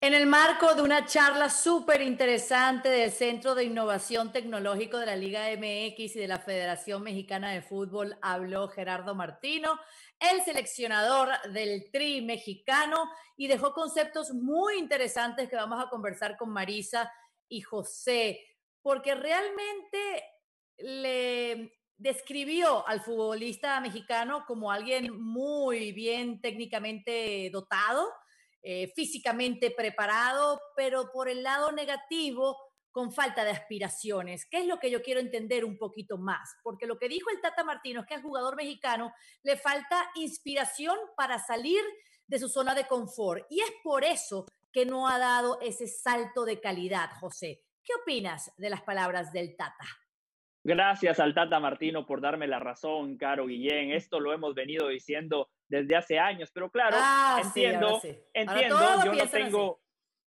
En el marco de una charla súper interesante del Centro de Innovación Tecnológico de la Liga MX y de la Federación Mexicana de Fútbol, habló Gerardo Martino, el seleccionador del Tri mexicano, y dejó conceptos muy interesantes que vamos a conversar con Marisa y José, porque realmente le describió al futbolista mexicano como alguien muy bien técnicamente dotado eh, físicamente preparado, pero por el lado negativo, con falta de aspiraciones. ¿Qué es lo que yo quiero entender un poquito más? Porque lo que dijo el Tata Martino es que al jugador mexicano le falta inspiración para salir de su zona de confort. Y es por eso que no ha dado ese salto de calidad, José. ¿Qué opinas de las palabras del Tata? Gracias al Tata Martino por darme la razón, Caro Guillén. Esto lo hemos venido diciendo desde hace años, pero claro, ah, entiendo, entiendo, yo no tengo,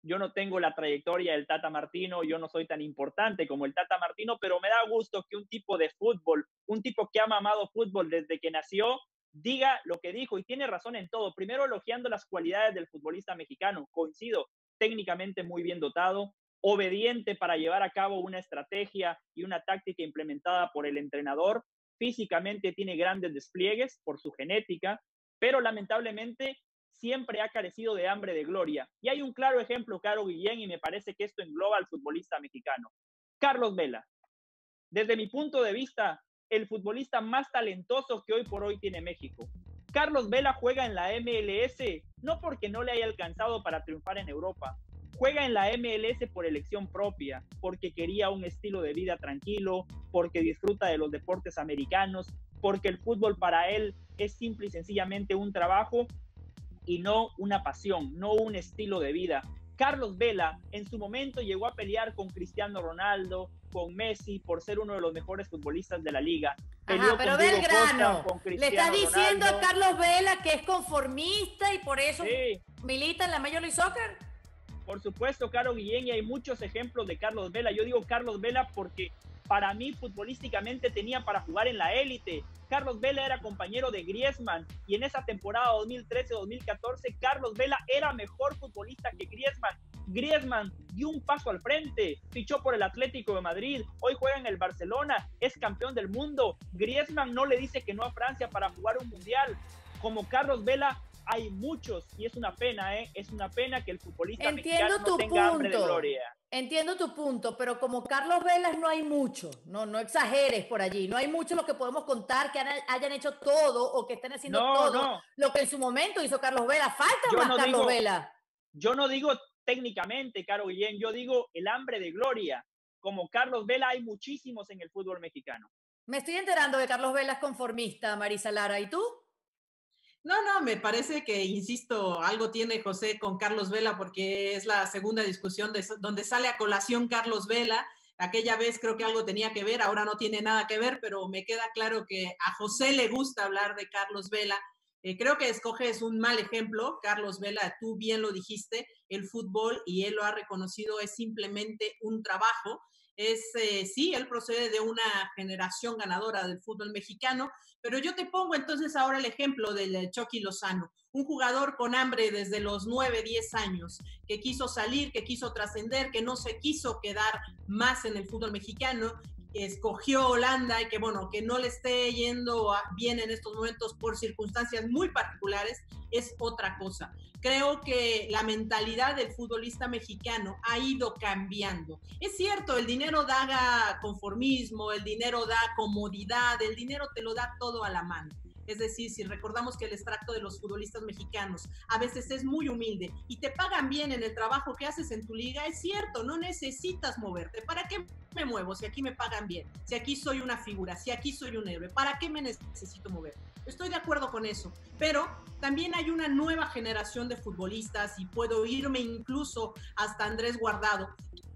yo no tengo la trayectoria del Tata Martino, yo no soy tan importante como el Tata Martino, pero me da gusto que un tipo de fútbol, un tipo que ha mamado fútbol desde que nació, diga lo que dijo y tiene razón en todo. Primero elogiando las cualidades del futbolista mexicano, coincido, técnicamente muy bien dotado, obediente para llevar a cabo una estrategia y una táctica implementada por el entrenador. Físicamente tiene grandes despliegues por su genética, pero lamentablemente siempre ha carecido de hambre de gloria. Y hay un claro ejemplo, Caro Guillén, y me parece que esto engloba al futbolista mexicano. Carlos Vela. Desde mi punto de vista, el futbolista más talentoso que hoy por hoy tiene México. Carlos Vela juega en la MLS no porque no le haya alcanzado para triunfar en Europa, juega en la MLS por elección propia, porque quería un estilo de vida tranquilo, porque disfruta de los deportes americanos, porque el fútbol para él es simple y sencillamente un trabajo y no una pasión, no un estilo de vida. Carlos Vela en su momento llegó a pelear con Cristiano Ronaldo, con Messi, por ser uno de los mejores futbolistas de la liga. Ajá, pero ve el grano. Le está diciendo a Carlos Vela que es conformista y por eso milita en la Major League Soccer. Por supuesto, Carlos Guillén, y hay muchos ejemplos de Carlos Vela. Yo digo Carlos Vela porque para mí futbolísticamente tenía para jugar en la élite. Carlos Vela era compañero de Griezmann y en esa temporada 2013-2014 Carlos Vela era mejor futbolista que Griezmann. Griezmann dio un paso al frente, fichó por el Atlético de Madrid, hoy juega en el Barcelona, es campeón del mundo. Griezmann no le dice que no a Francia para jugar un mundial. Como Carlos Vela hay muchos y es una pena, ¿eh? Es una pena que el futbolista Entiendo tu tenga punto. de gloria. Entiendo tu punto, pero como Carlos Velas no hay mucho, no, no exageres por allí, no hay mucho lo que podemos contar que hayan hecho todo o que estén haciendo todo lo que en su momento hizo Carlos Vela. Falta más Carlos Vela. Yo no digo técnicamente, Caro Guillén, yo digo el hambre de gloria. Como Carlos Vela hay muchísimos en el fútbol mexicano. Me estoy enterando de Carlos Vela es conformista, Marisa Lara, ¿y tú? No, no, me parece que, insisto, algo tiene José con Carlos Vela porque es la segunda discusión de, donde sale a colación Carlos Vela. Aquella vez creo que algo tenía que ver, ahora no tiene nada que ver, pero me queda claro que a José le gusta hablar de Carlos Vela. Eh, creo que escoges un mal ejemplo, Carlos Vela, tú bien lo dijiste, el fútbol, y él lo ha reconocido, es simplemente un trabajo es, eh, sí, él procede de una generación ganadora del fútbol mexicano, pero yo te pongo entonces ahora el ejemplo del Chucky Lozano, un jugador con hambre desde los 9, 10 años, que quiso salir, que quiso trascender, que no se quiso quedar más en el fútbol mexicano escogió Holanda y que bueno, que no le esté yendo bien en estos momentos por circunstancias muy particulares, es otra cosa. Creo que la mentalidad del futbolista mexicano ha ido cambiando. Es cierto, el dinero da conformismo, el dinero da comodidad, el dinero te lo da todo a la mano. Es decir, si recordamos que el extracto de los futbolistas mexicanos a veces es muy humilde y te pagan bien en el trabajo que haces en tu liga, es cierto, no necesitas moverte. ¿Para qué me muevo si aquí me pagan bien? Si aquí soy una figura, si aquí soy un héroe, ¿para qué me necesito mover? Estoy de acuerdo con eso, pero también hay una nueva generación de futbolistas y puedo irme incluso hasta Andrés Guardado,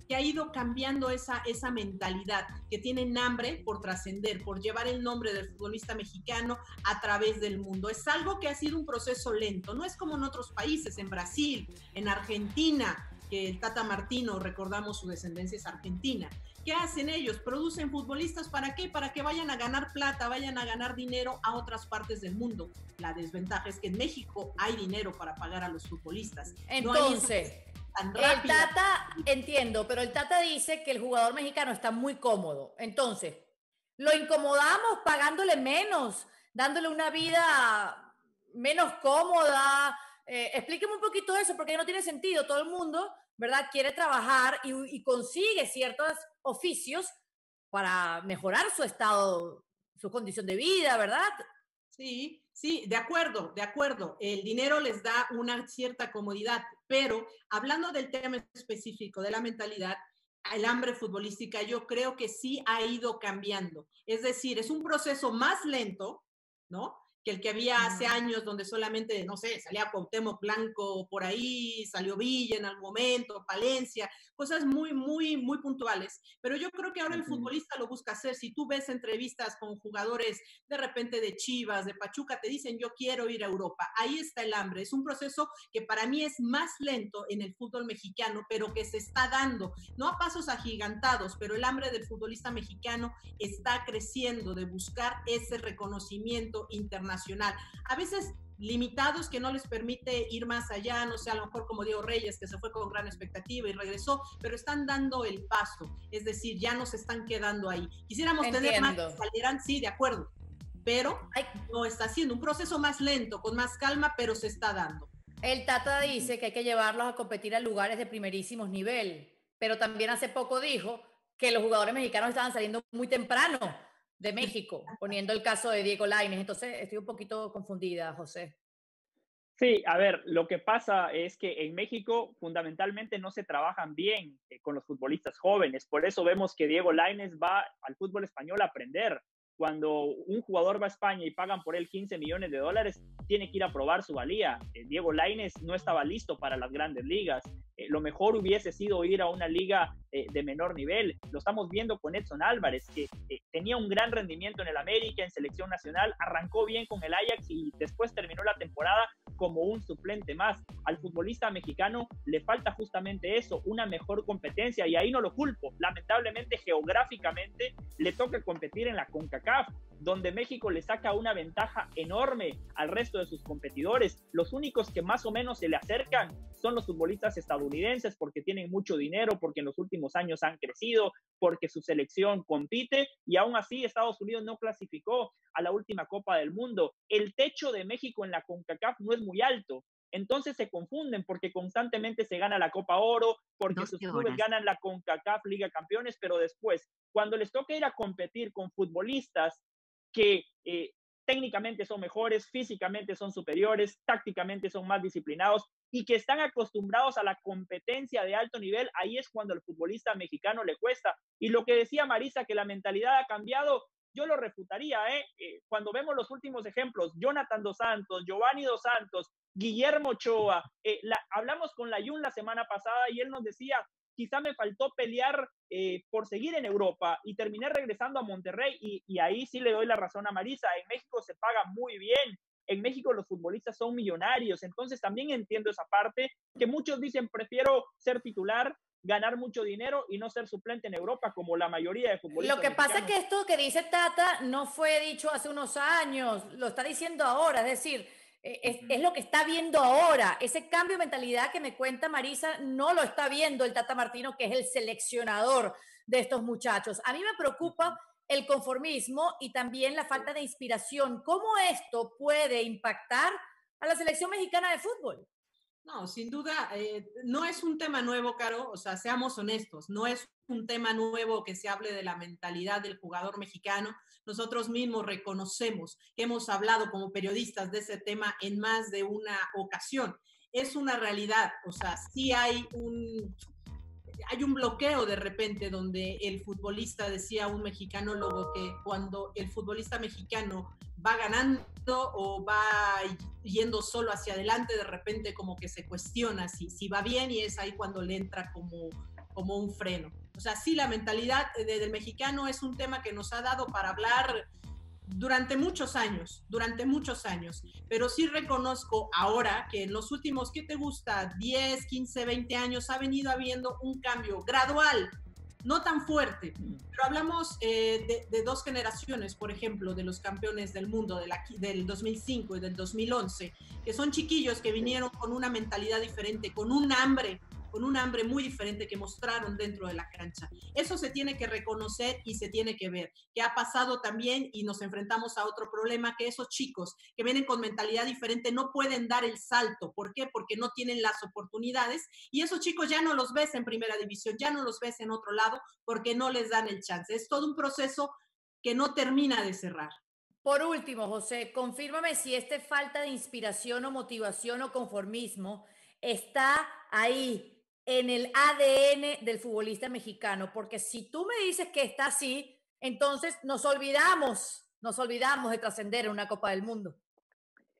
que ha ido cambiando esa, esa mentalidad, que tienen hambre por trascender, por llevar el nombre del futbolista mexicano a través del mundo. Es algo que ha sido un proceso lento, no es como en otros países, en Brasil, en Argentina, que el Tata Martino, recordamos su descendencia es argentina. ¿Qué hacen ellos? Producen futbolistas para qué? Para que vayan a ganar plata, vayan a ganar dinero a otras partes del mundo. La desventaja es que en México hay dinero para pagar a los futbolistas. Entonces, tan rápida. El Tata, entiendo, pero el Tata dice que el jugador mexicano está muy cómodo. Entonces, lo incomodamos pagándole menos, dándole una vida menos cómoda. Eh, explíqueme un poquito eso, porque no tiene sentido. Todo el mundo, ¿verdad? Quiere trabajar y, y consigue ciertos oficios para mejorar su estado, su condición de vida, ¿verdad? Sí, sí, de acuerdo, de acuerdo. El dinero les da una cierta comodidad, pero hablando del tema específico de la mentalidad, el hambre futbolística yo creo que sí ha ido cambiando. Es decir, es un proceso más lento, ¿no? Que el que había hace años, donde solamente, no sé, salía Cuauhtémoc Blanco por ahí, salió Villa en algún momento, Palencia, cosas muy, muy, muy puntuales. Pero yo creo que ahora el futbolista lo busca hacer. Si tú ves entrevistas con jugadores de repente de Chivas, de Pachuca, te dicen yo quiero ir a Europa. Ahí está el hambre. Es un proceso que para mí es más lento en el fútbol mexicano, pero que se está dando, no a pasos agigantados, pero el hambre del futbolista mexicano está creciendo de buscar ese reconocimiento internacional a veces limitados que no les permite ir más allá, no sé, a lo mejor como Diego Reyes, que se fue con gran expectativa y regresó, pero están dando el paso, es decir, ya no se están quedando ahí. Quisiéramos tener más salieran, sí, de acuerdo, pero no está haciendo un proceso más lento, con más calma, pero se está dando. El Tata dice que hay que llevarlos a competir a lugares de primerísimos nivel, pero también hace poco dijo que los jugadores mexicanos estaban saliendo muy temprano de México, poniendo el caso de Diego Laines. Entonces, estoy un poquito confundida, José. Sí, a ver, lo que pasa es que en México fundamentalmente no se trabajan bien eh, con los futbolistas jóvenes. Por eso vemos que Diego Laines va al fútbol español a aprender cuando un jugador va a España y pagan por él 15 millones de dólares, tiene que ir a probar su valía. Eh, Diego Laines no estaba listo para las grandes ligas. Eh, lo mejor hubiese sido ir a una liga eh, de menor nivel. Lo estamos viendo con Edson Álvarez, que tenía un gran rendimiento en el América, en selección nacional, arrancó bien con el Ajax y después terminó la temporada como un suplente más. Al futbolista mexicano le falta justamente eso, una mejor competencia y ahí no lo culpo. Lamentablemente geográficamente le toca competir en la CONCACAF, donde México le saca una ventaja enorme al resto de sus competidores. Los únicos que más o menos se le acercan son los futbolistas estadounidenses porque tienen mucho dinero, porque en los últimos años han crecido, porque su selección compite y aún así Estados Unidos no clasificó a la última Copa del Mundo. El techo de México en la CONCACAF no es muy alto. Entonces se confunden porque constantemente se gana la Copa Oro, porque sus clubes ganan la CONCACAF Liga Campeones, pero después, cuando les toca ir a competir con futbolistas que eh, técnicamente son mejores, físicamente son superiores, tácticamente son más disciplinados y que están acostumbrados a la competencia de alto nivel, ahí es cuando al futbolista mexicano le cuesta. Y lo que decía Marisa, que la mentalidad ha cambiado, yo lo refutaría, ¿eh? ¿eh? cuando vemos los últimos ejemplos, Jonathan Dos Santos, Giovanni Dos Santos, Guillermo Ochoa, eh, hablamos con la Jun la semana pasada y él nos decía, quizá me faltó pelear eh, por seguir en Europa y terminé regresando a Monterrey y, y, ahí sí le doy la razón a Marisa, en México se paga muy bien, en México los futbolistas son millonarios, entonces también entiendo esa parte que muchos dicen prefiero ser titular ganar mucho dinero y no ser suplente en Europa como la mayoría de futbolistas. Lo que pasa es que esto que dice Tata no fue dicho hace unos años, lo está diciendo ahora, es decir, es, es, lo que está viendo ahora. Ese cambio de mentalidad que me cuenta Marisa no lo está viendo el Tata Martino, que es el seleccionador de estos muchachos. A mí me preocupa el conformismo y también la falta de inspiración. ¿Cómo esto puede impactar a la selección mexicana de fútbol? No, sin duda, eh, no es un tema nuevo, Caro, o sea, seamos honestos, no es un tema nuevo que se hable de la mentalidad del jugador mexicano. Nosotros mismos reconocemos que hemos hablado como periodistas de ese tema en más de una ocasión. Es una realidad, o sea, sí hay un, hay un bloqueo de repente donde el futbolista, decía un mexicano luego que cuando el futbolista mexicano va ganando o va yendo solo hacia adelante, de repente como que se cuestiona si, si va bien y es ahí cuando le entra como, como un freno. O sea, sí, la mentalidad del mexicano es un tema que nos ha dado para hablar durante muchos años, durante muchos años, pero sí reconozco ahora que en los últimos, ¿qué te gusta? 10, 15, 20 años ha venido habiendo un cambio gradual no tan fuerte, pero hablamos eh, de, dos generaciones, por ejemplo, de los campeones del mundo del 2005 y del 2011, que son chiquillos que vinieron con una mentalidad diferente, con un hambre, con un hambre muy diferente que mostraron dentro de la cancha. Eso se tiene que reconocer y se tiene que ver. Que ha pasado también y nos enfrentamos a otro problema, que esos chicos que vienen con mentalidad diferente no pueden dar el salto. ¿Por qué? Porque no tienen las oportunidades y esos chicos ya no los ves en primera división, ya no los ves en otro lado porque no les dan el chance. Es todo un proceso que no termina de cerrar. Por último, José, confírmame si esta falta de inspiración o motivación o conformismo está ahí en el ADN del futbolista mexicano, porque si tú me dices que está así, entonces nos olvidamos, nos olvidamos de trascender en una Copa del Mundo.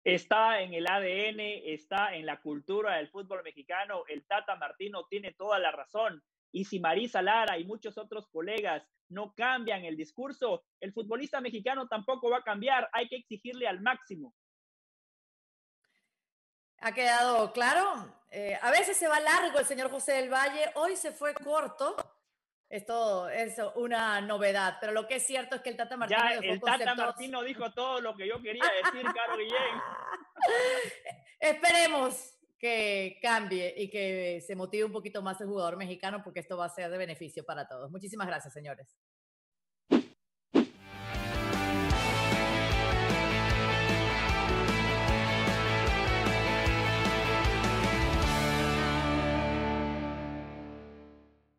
Está en el ADN, está en la cultura del fútbol mexicano. El Tata Martino tiene toda la razón. Y si Marisa Lara y muchos otros colegas no cambian el discurso, el futbolista mexicano tampoco va a cambiar. Hay que exigirle al máximo. ¿Ha quedado claro? Eh, a veces se va largo el señor José del Valle, hoy se fue corto. Esto es una novedad, pero lo que es cierto es que el Tata Martino. Ya, el Tata Martino dijo todo lo que yo quería decir, Caro Guillén. Esperemos que cambie y que se motive un poquito más el jugador mexicano porque esto va a ser de beneficio para todos. Muchísimas gracias, señores.